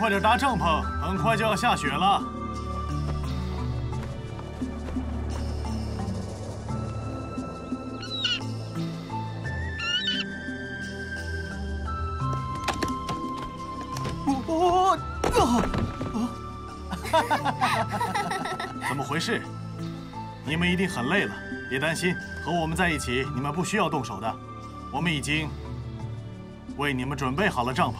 快点搭帐篷，很快就要下雪了。我 怎么回事？你们一定很累了，别担心，和我们在一起，你们不需要动手的。我们已经为你们准备好了帐篷。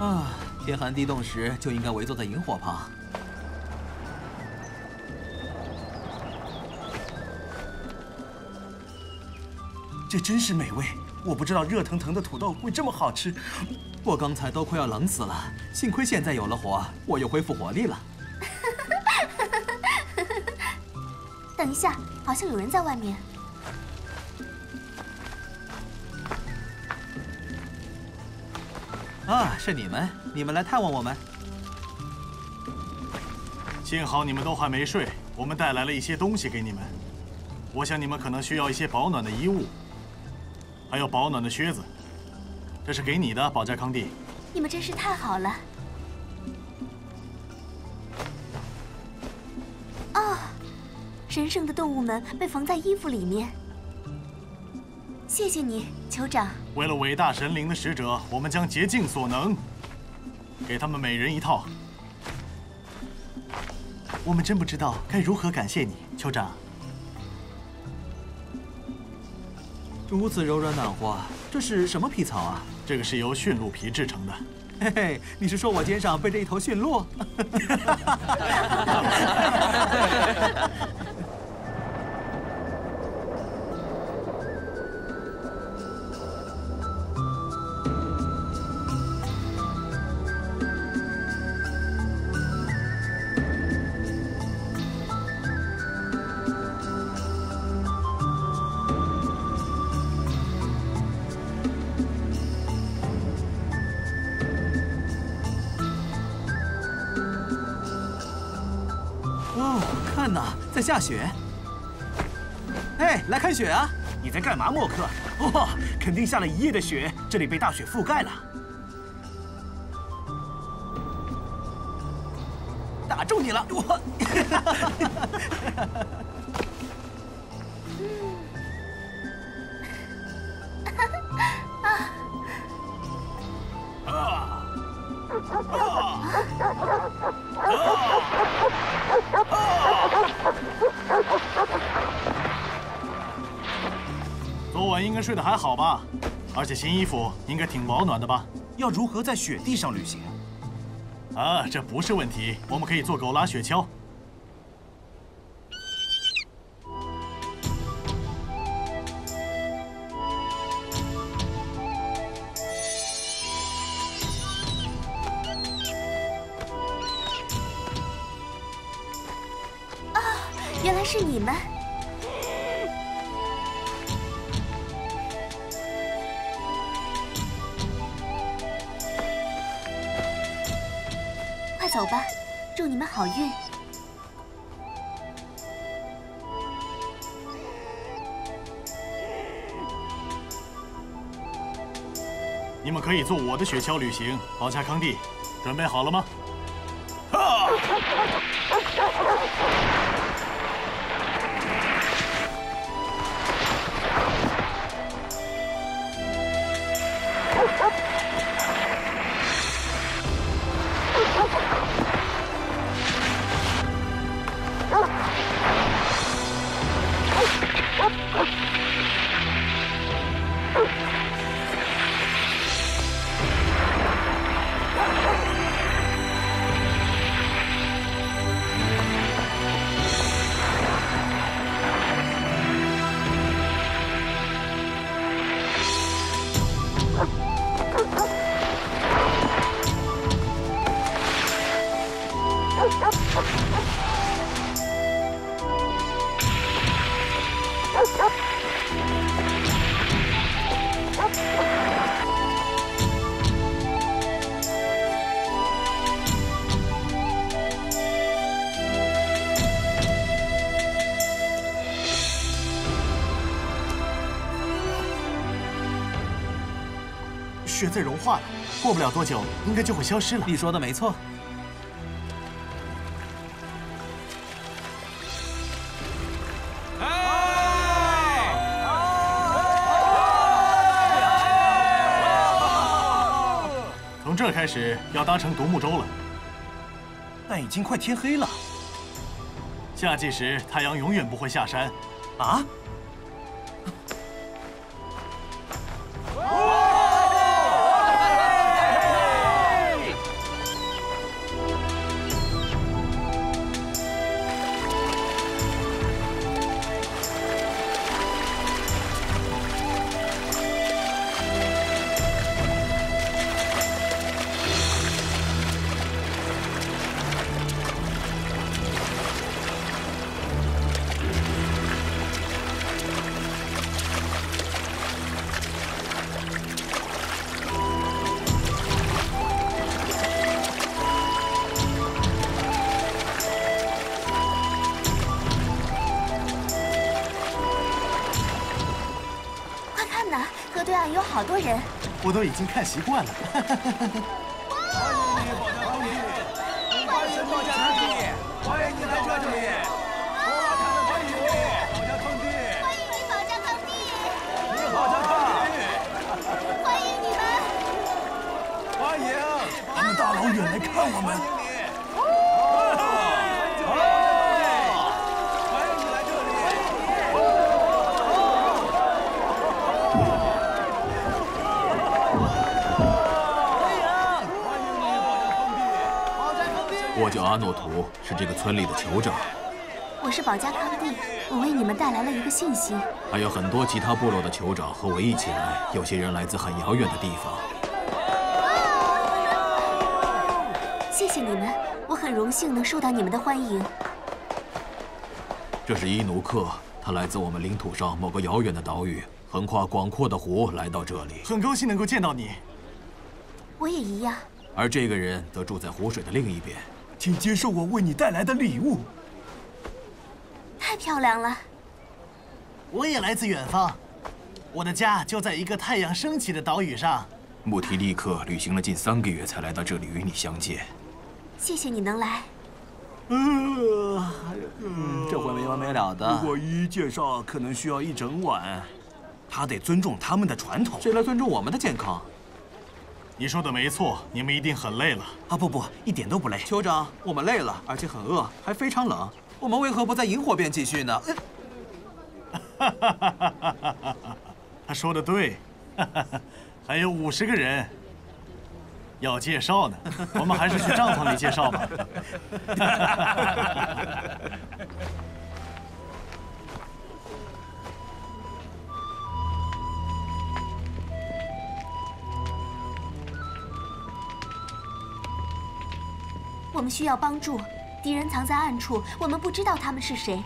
啊，天寒地冻时就应该围坐在萤火旁。这真是美味！我不知道热腾腾的土豆会这么好吃。我刚才都快要冷死了，幸亏现在有了火，我又恢复活力了。等一下，好像有人在外面。啊，是你们！你们来探望我们。幸好你们都还没睡，我们带来了一些东西给你们。我想你们可能需要一些保暖的衣物，还有保暖的靴子。这是给你的，保加康帝。你们真是太好了。哦，神圣的动物们被缝在衣服里面。谢谢你，酋长。为了伟大神灵的使者，我们将竭尽所能，给他们每人一套。我们真不知道该如何感谢你，酋长。如此柔软暖和，这是什么皮草啊？这个是由驯鹿皮制成的。嘿嘿，你是说我肩上背着一头驯鹿？下雪。哎，来看雪啊！你在干嘛，莫克？哦，肯定下了一夜的雪，这里被大雪覆盖了。打中你了，我。睡得还好吧？而且新衣服应该挺保暖的吧？要如何在雪地上旅行？啊，这不是问题，我们可以坐狗拉雪橇。走吧，祝你们好运！你们可以坐我的雪橇旅行，保加康蒂，准备好了吗？雪在融化了，过不了多久，应该就会消失了。你说的没错。从这开始要搭乘独木舟了。但已经快天黑了。夏季时太阳永远不会下山。啊？我都已经看习惯了。欢迎你来这里！欢迎你，保家康帝！欢迎。你，保家康帝！你保家康帝！欢迎。你们！欢迎！他们大老远来看我们，欢迎你来这里！我叫阿诺图，是这个村里的酋长，我是保加康帝，我为你们带来了一个信息。还有很多其他部落的酋长和我一起来。有些人来自很遥远的地方。谢谢你们，我很荣幸能受到你们的欢迎。这是伊努克，他来自我们领土上某个遥远的岛屿，横跨广阔的湖来到这里。很高兴能够见到你。我也一样。而这个人则住在湖水的另一边。请接受我为你带来的礼物。太漂亮了！我也来自远方，我的家就在一个太阳升起的岛屿上。穆提立刻旅行了近三个月才来到这里与你相见。谢谢你能来。嗯，这会没完没了的如的。果一一介绍，可能需要一整晚。他得尊重他们的传统。谁来尊重我们的健康？你说的没错，你们一定很累了。啊不不，一点都不累。酋长，我们累了，而且很饿，还非常冷。我们为何不在萤火边继续呢？他说的对，还有五十个人要介绍呢，我们还是去帐篷里介绍吧。我们需要帮助，敌人藏在暗处，我们不知道他们是谁。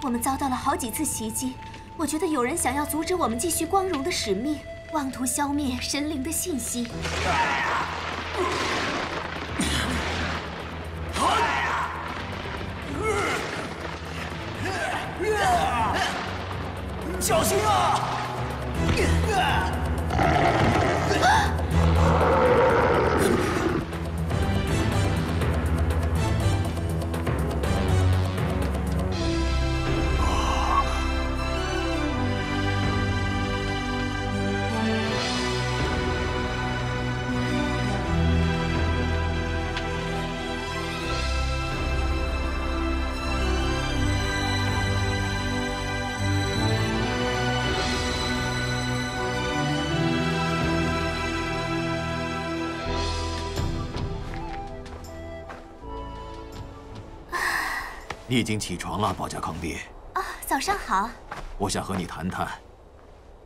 我们遭到了好几次袭击，我觉得有人想要阻止我们继续光荣的使命，妄图消灭神灵的信息。小心啊！你已经起床了，保家康帝。啊，早上好。我想和你谈谈。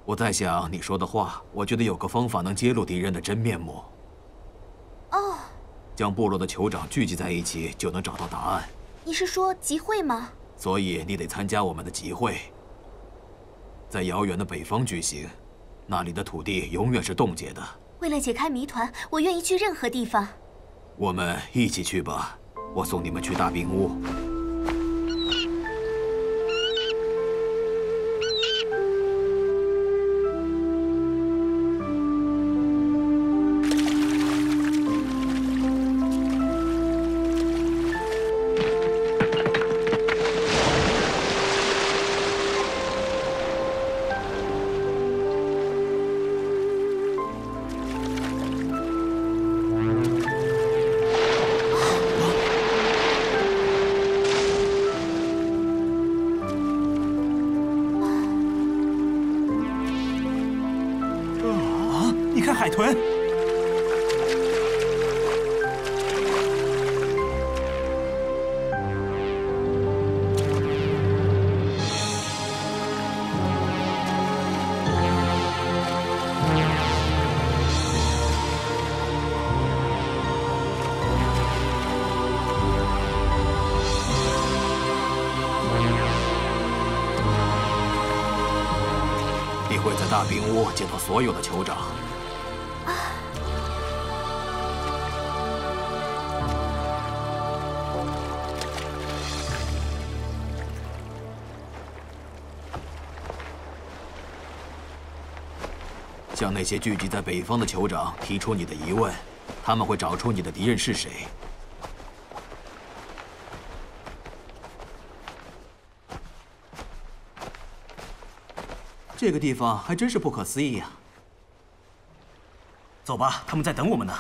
我在想你说的话，我觉得有个方法能揭露敌人的真面目。哦，将部落的酋长聚集在一起，就能找到答案。你是说集会吗？所以你得参加我们的集会，在遥远的北方举行，那里的土地永远是冻结的。为了解开谜团，我愿意去任何地方。我们一起去吧，我送你们去大冰屋。你会在大冰屋见到所有的酋长。向那些聚集在北方的酋长提出你的疑问，他们会找出你的敌人是谁。这个地方还真是不可思议啊！走吧，他们在等我们呢。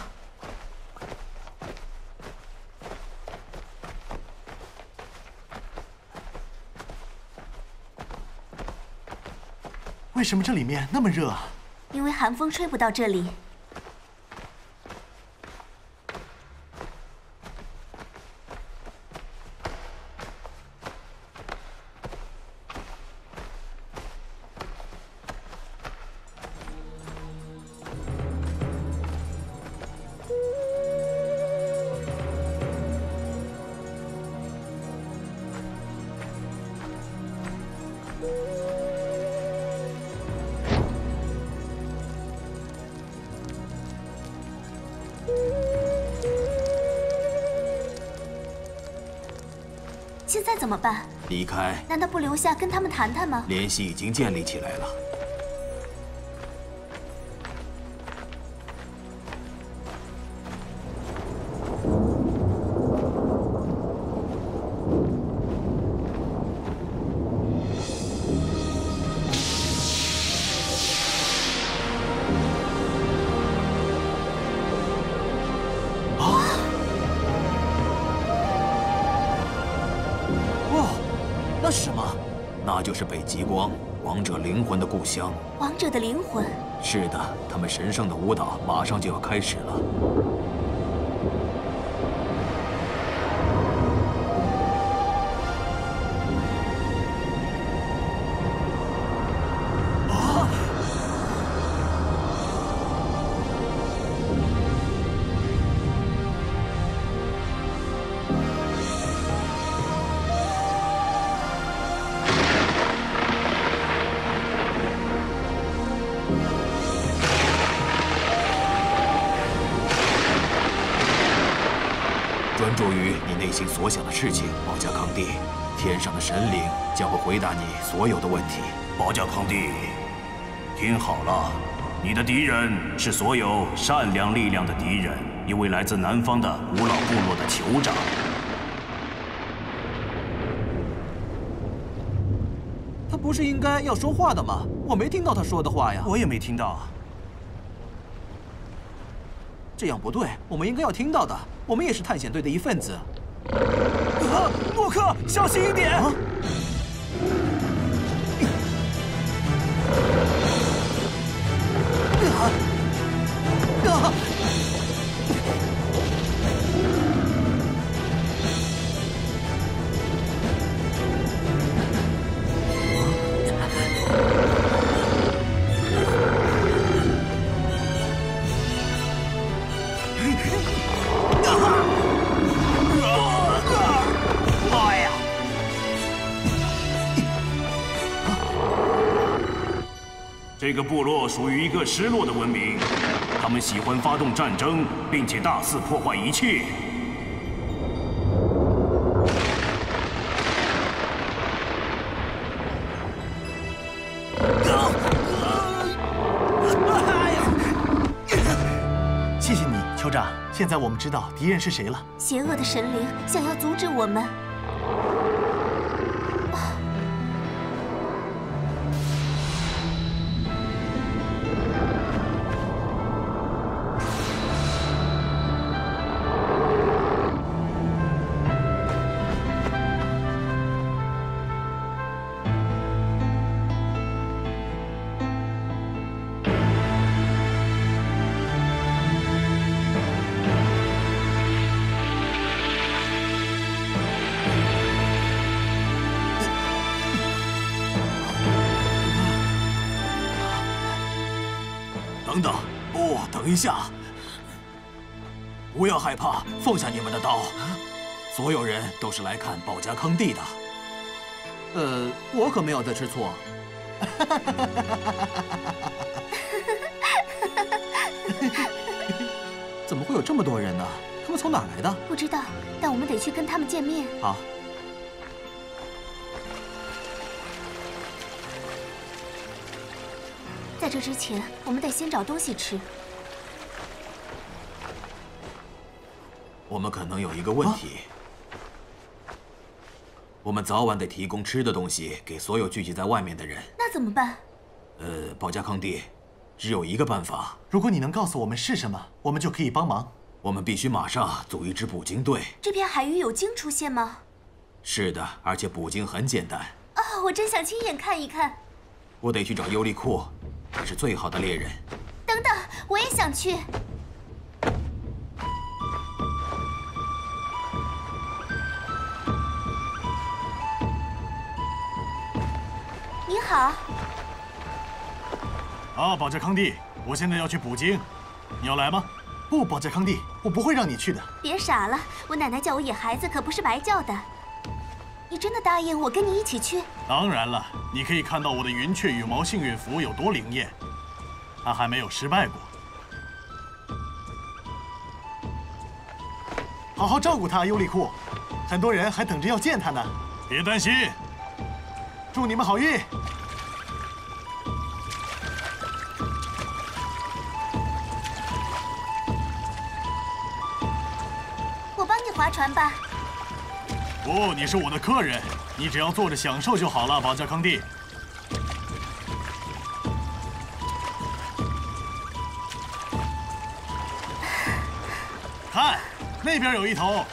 为什么这里面那么热啊？因为寒风吹不到这里。怎么办？离开，难道不留下跟他们谈谈吗？联系已经建立起来了。故乡。王者的灵魂，是的，他们神圣的舞蹈马上就要开始了。专注于你内心所想的事情，保加康帝。天上的神灵将会回答你所有的问题。保加康帝，听好了，你的敌人是所有善良力量的敌人，一位来自南方的古老部落的酋长。他不是应该要说话的吗？我没听到他说的话呀。我也没听到。这样不对，我们应该要听到的。我们也是探险队的一份子。啊，诺克，小心一点！啊！妈这个部落属于一个失落的文明，他们喜欢发动战争，并且大肆破坏一切。谢谢你，酋长。现在我们知道敌人是谁了。邪恶的神灵想要阻止我们。等一下，不要害怕，放下你们的刀。所有人都是来看保家康帝的。呃，我可没有在吃醋。怎么会有这么多人呢？他们从哪来的？不知道，但我们得去跟他们见面。好。在这之前，我们得先找东西吃。我们可能有一个问题，我们早晚得提供吃的东西给所有聚集在外面的人。那怎么办？呃，保家康帝，只有一个办法。如果你能告诉我们是什么，我们就可以帮忙。我们必须马上组一支捕鲸队。这片海域有鲸出现吗？是的，而且捕鲸很简单。啊，我真想亲眼看一看。我得去找尤利库，他是最好的猎人。等等，我也想去。好。啊，保加康帝，我现在要去捕鲸，你要来吗？不，保加康帝，我不会让你去的。别傻了，我奶奶叫我野孩子，可不是白叫的。你真的答应我跟你一起去？当然了，你可以看到我的云雀羽毛幸运符有多灵验，它还没有失败过。好好照顾它，尤里库，很多人还等着要见他呢。别担心，祝你们好运。划船吧。不，你是我的客人，你只要坐着享受就好了，保加康帝。看，那边有一头。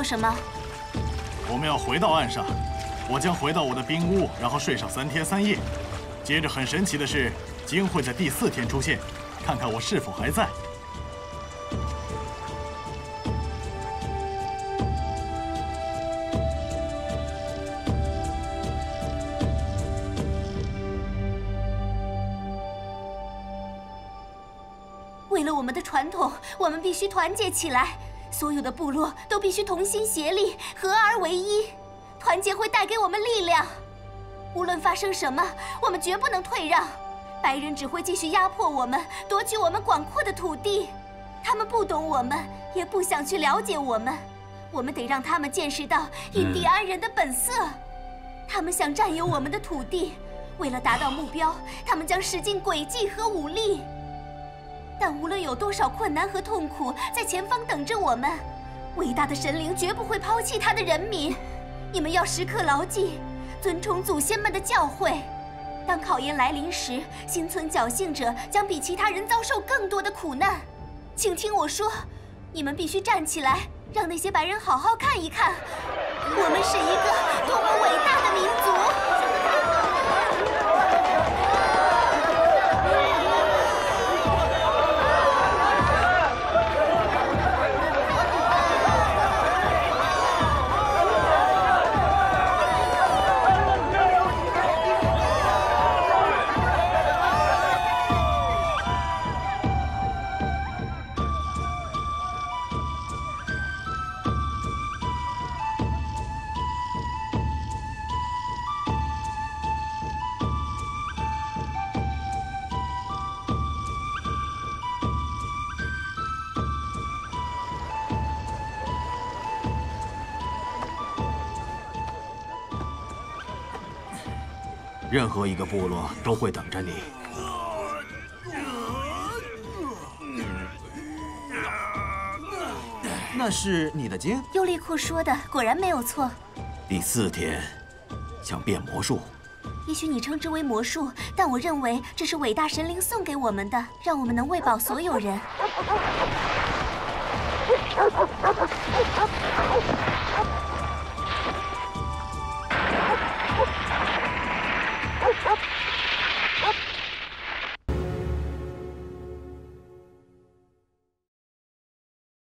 做什么？我们要回到岸上，我将回到我的冰屋，然后睡上三天三夜。接着，很神奇的是，鲸会在第四天出现，看看我是否还在。为了我们的传统，我们必须团结起来。所有的部落都必须同心协力，合而为一。团结会带给我们力量。无论发生什么，我们绝不能退让。白人只会继续压迫我们，夺取我们广阔的土地。他们不懂我们，也不想去了解我们。我们得让他们见识到印第安人的本色。他们想占有我们的土地，为了达到目标，他们将使尽诡计和武力。但无论有多少困难和痛苦在前方等着我们，伟大的神灵绝不会抛弃他的人民。你们要时刻牢记，尊崇祖先们的教诲。当考验来临时，心存侥幸者将比其他人遭受更多的苦难。请听我说，你们必须站起来，让那些白人好好看一看，我们是一个多么伟大的民族。任何一个部落都会等着你。那是你的经优利库说的果然没有错。第四天想变魔术。也许你称之为魔术但我认为这是伟大神灵送给我们的让我们能喂饱所有人。